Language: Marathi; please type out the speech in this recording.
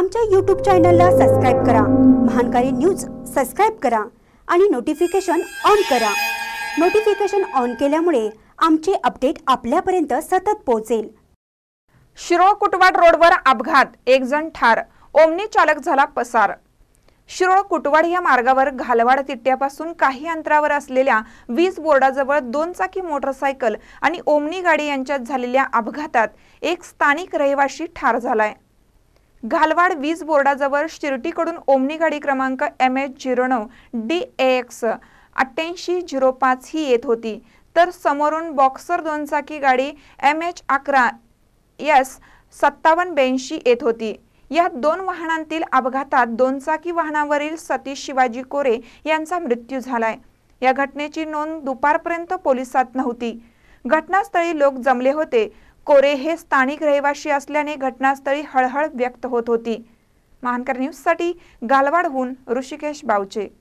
आमच्या यूट्यूब चॅनलला सबस्क्राईब करा. महानकारी न्यूज सबस्क्राईब करा आणि नोटिफिकेशन ऑन करा. नोटिफिकेशन ऑन केल्यामुळे आमचे अपडेट आपल्यापर्यंत सतत पोहोचेल. शिरोळ कुटवाड रोडवर अपघात. एक जण ठार. ओमनी चालक झाला पसार. शिरोळ कुटवाड या मार्गावर घालवाड तिट्ट्यापासून काही अंतरावर असलेल्या वीज बोर्डाजवळ दोन चाकी मोटरसायकल आणि ओमनी गाडी यांच्यात झालेल्या अपघातात एक स्थानिक रहिवाशी ठार झालाय. घालवाड वीज बोर्डाजवळ शिर्टीकडून ओमनी गाडी क्रमांक एम एच झिरो नऊ डी एक्स अठ्ठ्याऐंशी झिरो पाच ही येत होती. तर समोरून बॉक्सर दोनचाकी गाडी एम एच अकरा एस सत्तावन्न ब्याऐंशी येत होती. या दोन वाहनांतील अपघातात दोनचाकी वाहनावरील सतीश शिवाजी कोरे यांचा मृत्यू झालाय. या घटनेची नोंद दुपारपर्यंत पोलिसात नव्हती. घटनास्थळी लोक जमले होते. कोरे हे स्थानिक रहिवासी असल्याने घटनास्थळी हळहळ व्यक्त होत होती. महानकर न्यूजसाठी गालवाडहून ऋषिकेश बावचे.